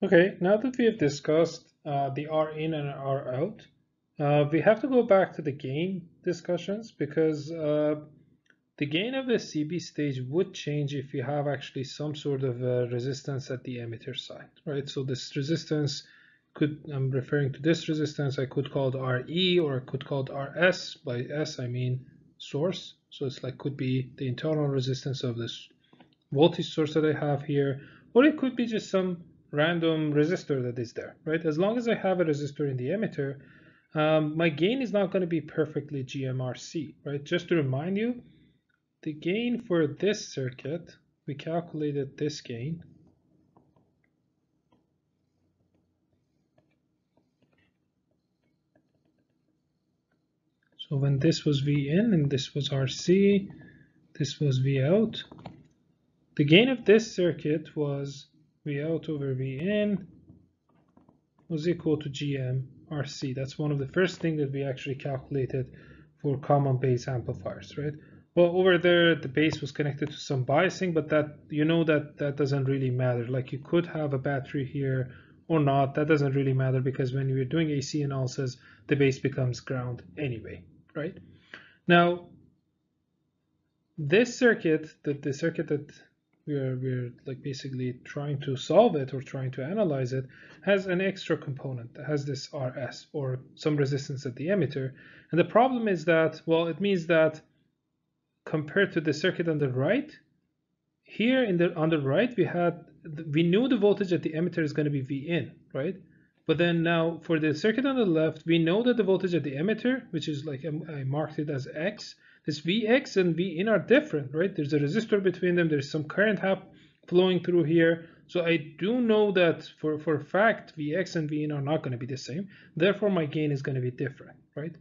Okay, now that we have discussed uh, the R in and R out, uh, we have to go back to the gain discussions because uh, the gain of the CB stage would change if you have actually some sort of resistance at the emitter side, right? So this resistance could, I'm referring to this resistance, I could call it RE or I could call it RS. By S, I mean source. So it's like could be the internal resistance of this voltage source that I have here, or it could be just some random resistor that is there, right? As long as I have a resistor in the emitter, um, my gain is not going to be perfectly GMRC, right? Just to remind you, the gain for this circuit, we calculated this gain. So when this was V in and this was RC, this was V out, the gain of this circuit was V out over V in was equal to GM RC. That's one of the first things that we actually calculated for common base amplifiers, right? Well, over there, the base was connected to some biasing, but that you know that that doesn't really matter. Like you could have a battery here or not. That doesn't really matter because when you're doing AC analysis, the base becomes ground anyway, right? Now, this circuit, the circuit that we're, we're like basically trying to solve it or trying to analyze it has an extra component that has this RS or some resistance at the emitter. And the problem is that, well, it means that compared to the circuit on the right, here in the on the right we had we knew the voltage at the emitter is going to be V in, right? But then now for the circuit on the left, we know that the voltage at the emitter, which is like um, I marked it as X, this Vx and Vin are different, right? There's a resistor between them. There's some current flowing through here. So I do know that for, for a fact, Vx and Vin are not going to be the same. Therefore, my gain is going to be different, right?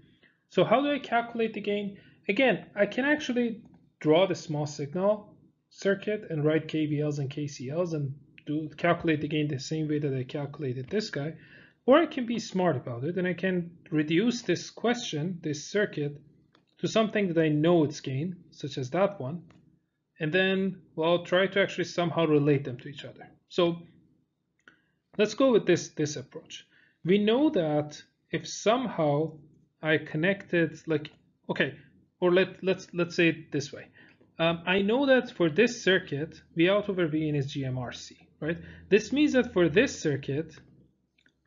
So how do I calculate the gain? Again, I can actually draw the small signal circuit and write KVLs and KCLs and do calculate the gain the same way that I calculated this guy. Or I can be smart about it and I can reduce this question, this circuit, to something that I know its gain, such as that one, and then, well, try to actually somehow relate them to each other. So let's go with this, this approach. We know that if somehow I connected, like, okay, or let, let's, let's say it this way. Um, I know that for this circuit, V out over V in is GMRC, right? This means that for this circuit,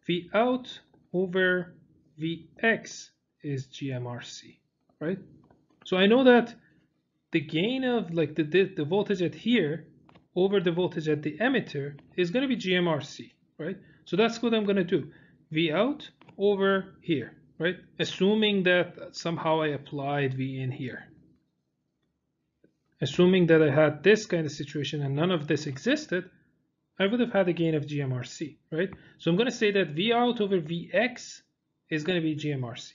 V out over Vx is GMRC right? So I know that the gain of like the, the, the voltage at here over the voltage at the emitter is going to be GMRC, right? So that's what I'm going to do. V out over here, right? Assuming that somehow I applied V in here. Assuming that I had this kind of situation and none of this existed, I would have had a gain of GMRC, right? So I'm going to say that V out over Vx is going to be GMRC.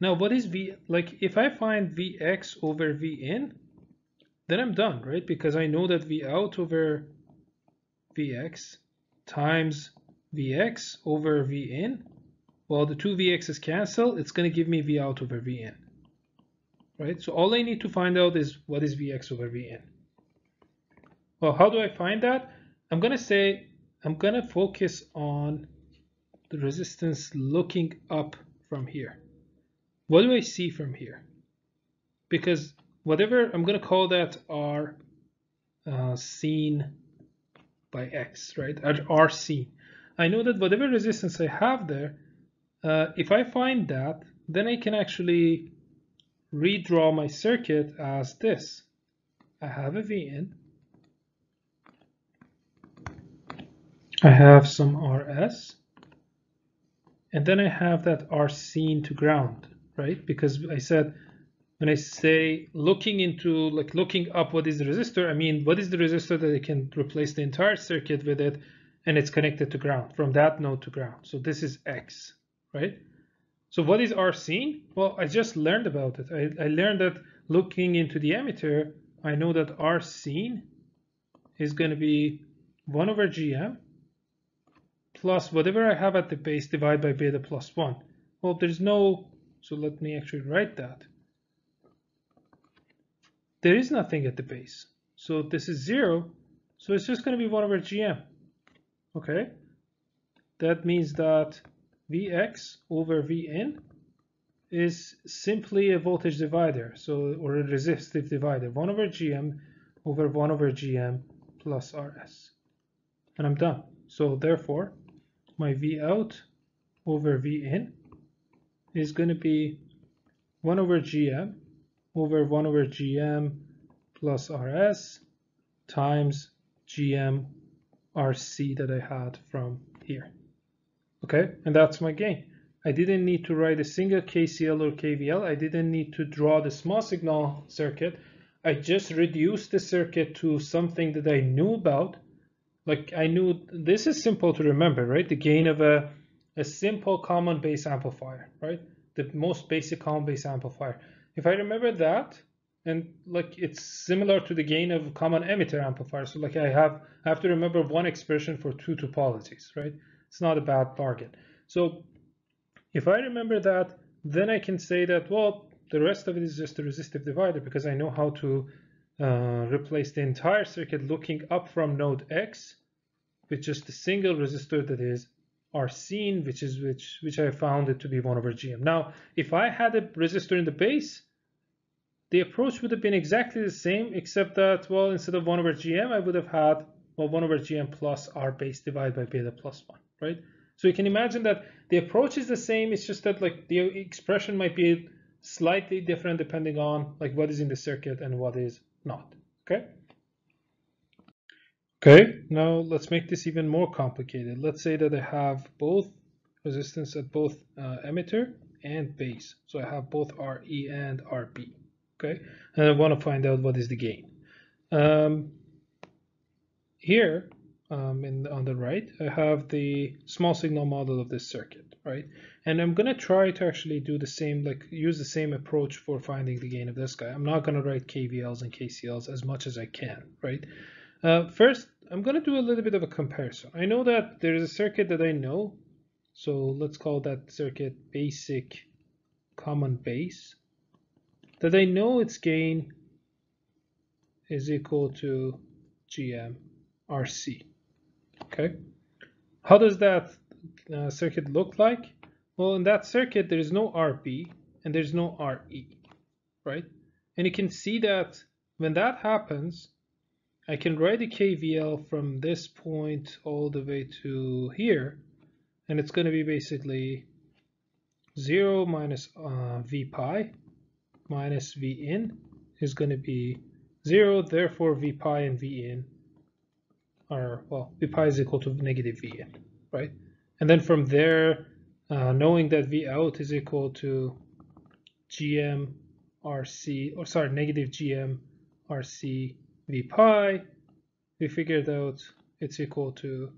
Now, what is V, like if I find Vx over V in, then I'm done, right? Because I know that V out over Vx times Vx over V in, well, the two Vx's cancel, it's going to give me V out over V in, right? So all I need to find out is what is Vx over V in. Well, how do I find that? I'm going to say, I'm going to focus on the resistance looking up from here what do I see from here? Because whatever, I'm going to call that R uh, seen by X, right? R seen. I know that whatever resistance I have there, uh, if I find that, then I can actually redraw my circuit as this. I have a V in. I have some RS. And then I have that R seen to ground right? Because I said when I say looking into like looking up what is the resistor, I mean what is the resistor that I can replace the entire circuit with it and it's connected to ground from that node to ground. So this is X, right? So what is R seen? Well, I just learned about it. I, I learned that looking into the emitter, I know that R seen is going to be 1 over GM plus whatever I have at the base divided by beta plus 1. Well, there's no so let me actually write that. There is nothing at the base. So this is zero. So it's just going to be 1 over gm. Okay. that means that Vx over Vin is simply a voltage divider, so or a resistive divider, 1 over Gm over 1 over Gm plus Rs. And I'm done. So therefore, my V out over V in is going to be 1 over Gm over 1 over Gm plus Rs times Gm RC that I had from here. Okay, and that's my gain. I didn't need to write a single KCL or KVL. I didn't need to draw the small signal circuit. I just reduced the circuit to something that I knew about. Like I knew this is simple to remember, right? The gain of a, a simple common base amplifier, right? The most basic common base amplifier. If I remember that, and like it's similar to the gain of common emitter amplifier. So like I have I have to remember one expression for two topologies, right? It's not a bad target. So if I remember that, then I can say that, well, the rest of it is just a resistive divider because I know how to uh, replace the entire circuit looking up from node X with just a single resistor that is Rcin, which is which which I found it to be 1 over Gm. Now, if I had a resistor in the base, the approach would have been exactly the same, except that, well, instead of 1 over Gm, I would have had, well, 1 over Gm plus R base divided by beta plus 1, right? So you can imagine that the approach is the same. It's just that like the expression might be slightly different depending on like what is in the circuit and what is not. Okay. Okay, now let's make this even more complicated. Let's say that I have both resistance at both uh, emitter and base. So I have both RE and RB. Okay, and I want to find out what is the gain. Um, here, um, in, on the right, I have the small signal model of this circuit, right? And I'm going to try to actually do the same, like use the same approach for finding the gain of this guy. I'm not going to write KVLs and KCLs as much as I can, right? Uh, first, I'm going to do a little bit of a comparison. I know that there is a circuit that I know, so let's call that circuit basic common base, that I know its gain is equal to GM RC. Okay, how does that uh, circuit look like? Well, in that circuit, there is no RB and there's no RE, right? And you can see that when that happens, I can write a KVL from this point all the way to here, and it's going to be basically 0 minus uh, V pi minus V in is going to be 0, therefore V pi and V in or well, v pi is equal to negative v in, right? And then from there, uh, knowing that v out is equal to gm rc, or sorry, negative gm rc v pi, we figured out it's equal to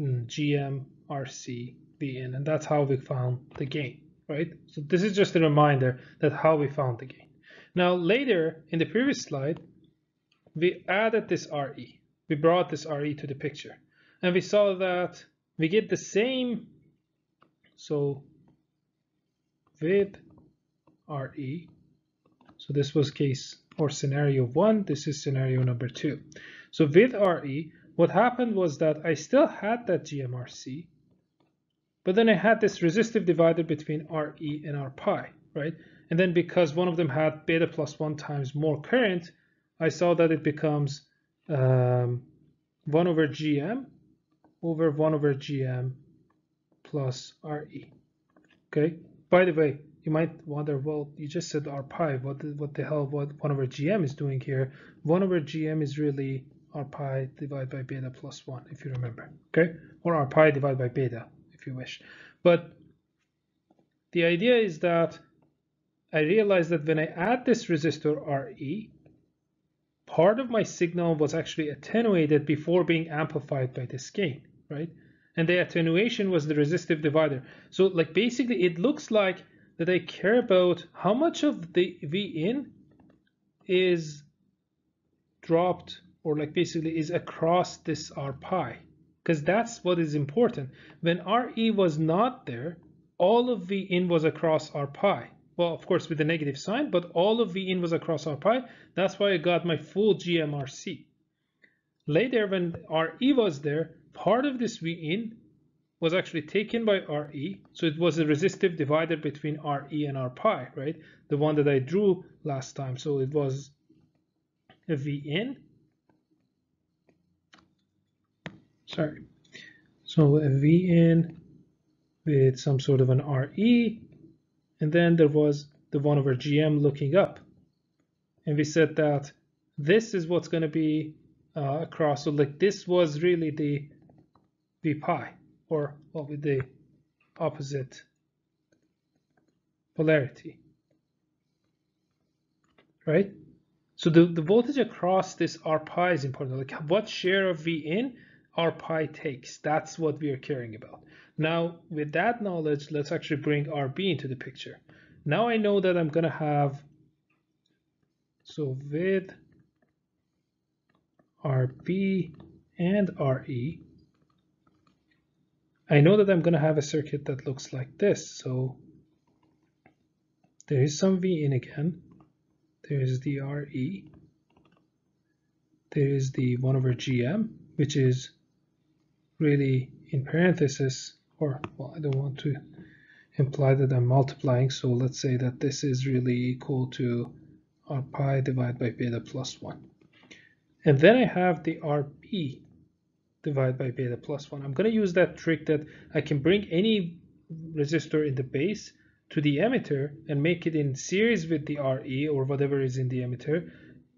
mm, gm rc v in, and that's how we found the gain, right? So this is just a reminder that how we found the gain. Now later in the previous slide, we added this re, we brought this RE to the picture. And we saw that we get the same, so with RE, so this was case or scenario one, this is scenario number two. So with RE, what happened was that I still had that GMRC, but then I had this resistive divider between RE and R pi, right? And then because one of them had beta plus one times more current, I saw that it becomes um, 1 over gm over 1 over gm plus re. Okay. By the way, you might wonder, well, you just said r pi. What what the hell? What 1 over gm is doing here? 1 over gm is really r pi divided by beta plus 1, if you remember. Okay, or r pi divided by beta, if you wish. But the idea is that I realized that when I add this resistor Re, part of my signal was actually attenuated before being amplified by this gain, right? And the attenuation was the resistive divider. So like basically it looks like that I care about how much of the V in is dropped or like basically is across this R pi because that's what is important. When RE was not there, all of V in was across R pi well, of course, with the negative sign, but all of V in was across R pi. That's why I got my full GMRC. Later, when RE was there, part of this V in was actually taken by RE. So it was a resistive divider between RE and R pi, right? The one that I drew last time. So it was a V in. Sorry. So a V in with some sort of an RE. And then there was the 1 over GM looking up. And we said that this is what's going to be uh, across. So like this was really the V pi or with the opposite polarity, right? So the, the voltage across this R pi is important. Like what share of V in R pi takes, that's what we are caring about. Now, with that knowledge, let's actually bring RB into the picture. Now I know that I'm going to have, so with RB and RE, I know that I'm going to have a circuit that looks like this. So there is some V in again. There is the RE. There is the 1 over GM, which is really in parenthesis, or well, I don't want to imply that I'm multiplying. So let's say that this is really equal to R pi divided by beta plus 1. And then I have the RB divided by beta plus 1. I'm going to use that trick that I can bring any resistor in the base to the emitter and make it in series with the RE or whatever is in the emitter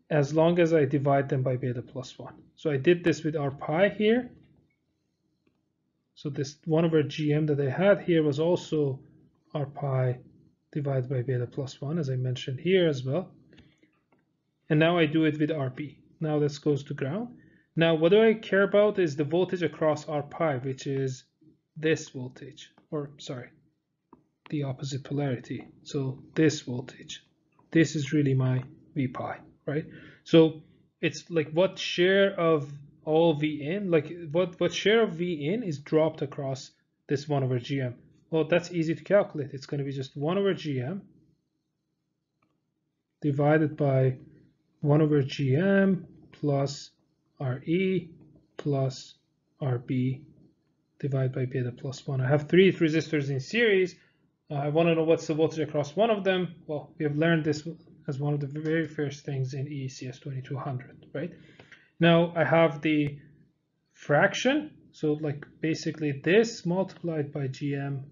as long as I divide them by beta plus 1. So I did this with R pi here. So this 1 over GM that I had here was also R pi divided by beta plus 1 as I mentioned here as well. And now I do it with RB. Now this goes to ground. Now, what do I care about is the voltage across R pi, which is this voltage, or sorry, the opposite polarity. So this voltage, this is really my V pi, right? So it's like what share of all V in, like what, what share of V in is dropped across this 1 over GM? Well, that's easy to calculate. It's going to be just 1 over GM divided by 1 over GM plus Re plus Rb divided by beta plus 1. I have three resistors in series. Uh, I want to know what's the voltage across one of them. Well, we have learned this as one of the very first things in ECS 2200, right? Now I have the fraction. So like basically this multiplied by GM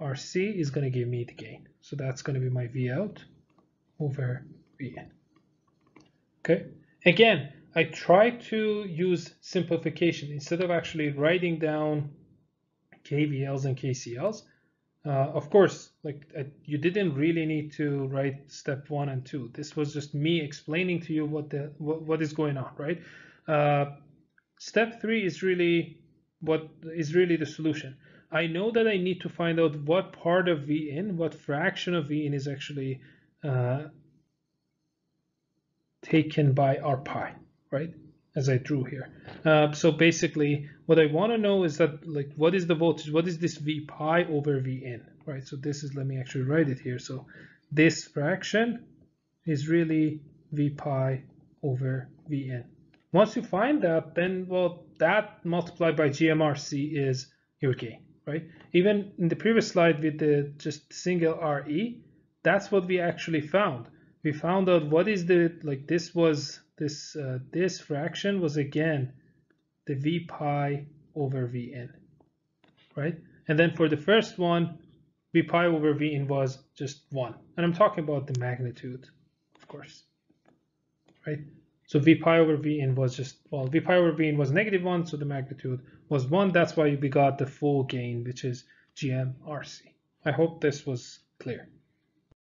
RC is going to give me the gain. So that's going to be my V out over V in. Okay. Again, I try to use simplification instead of actually writing down KVLs and KCLs. Uh, of course, like uh, you didn't really need to write step one and two. This was just me explaining to you what the what, what is going on, right? Uh, step three is really what is really the solution. I know that I need to find out what part of V in, what fraction of V in is actually uh, taken by R pi right? As I drew here. Uh, so basically, what I want to know is that, like, what is the voltage? What is this V pi over Vn, right? So this is, let me actually write it here. So this fraction is really V pi over Vn. Once you find that, then, well, that multiplied by GMRC is your gain, right? Even in the previous slide with the just single RE, that's what we actually found. We found out what is the, like this was this uh, this fraction was again the v pi over vn, right? And then for the first one, v pi over vn was just 1. And I'm talking about the magnitude, of course, right? So v pi over vn was just, well, v pi over vn was negative 1, so the magnitude was 1. That's why we got the full gain, which is GM RC. I hope this was clear.